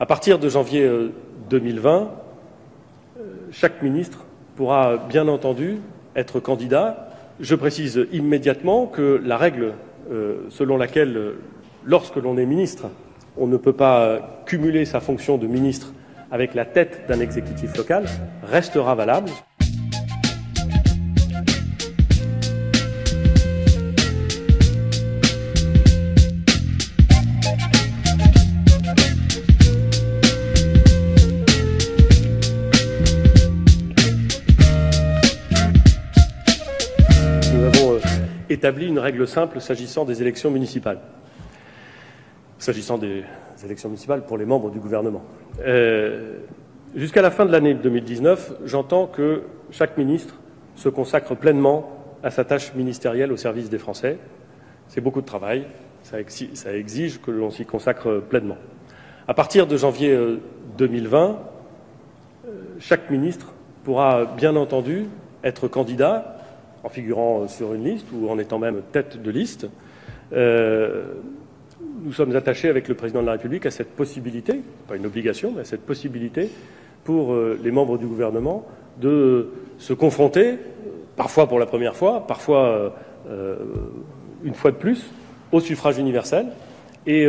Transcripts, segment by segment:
À partir de janvier 2020, chaque ministre pourra bien entendu être candidat. Je précise immédiatement que la règle selon laquelle, lorsque l'on est ministre, on ne peut pas cumuler sa fonction de ministre avec la tête d'un exécutif local restera valable. Euh, établi une règle simple s'agissant des élections municipales, s'agissant des élections municipales pour les membres du gouvernement. Euh, jusqu'à la fin de l'année 2019, j'entends que chaque ministre se consacre pleinement à sa tâche ministérielle au service des Français. C'est beaucoup de travail, ça exige, que l'on s'y consacre pleinement. À partir de janvier 2020, euh, chaque ministre pourra bien entendu être candidat en figurant sur une liste ou en étant même tête de liste. Euh, nous sommes attachés avec le président de la République à cette possibilité, pas une obligation, mais à cette possibilité pour euh, les membres du gouvernement de se confronter, parfois pour la première fois, parfois euh, une fois de plus, au suffrage universel et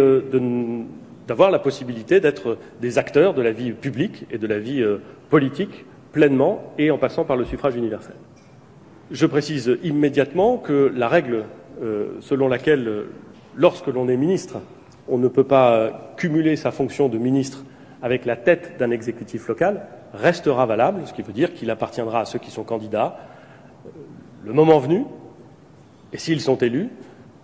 d'avoir la possibilité d'être des acteurs de la vie publique et de la vie politique pleinement et en passant par le suffrage universel. Je précise immédiatement que la règle euh, selon laquelle, euh, lorsque l'on est ministre, on ne peut pas cumuler sa fonction de ministre avec la tête d'un exécutif local restera valable, ce qui veut dire qu'il appartiendra à ceux qui sont candidats, euh, le moment venu, et s'ils sont élus,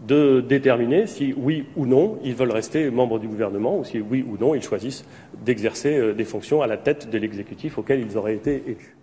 de déterminer si oui ou non ils veulent rester membres du gouvernement ou si oui ou non ils choisissent d'exercer des fonctions à la tête de l'exécutif auquel ils auraient été élus.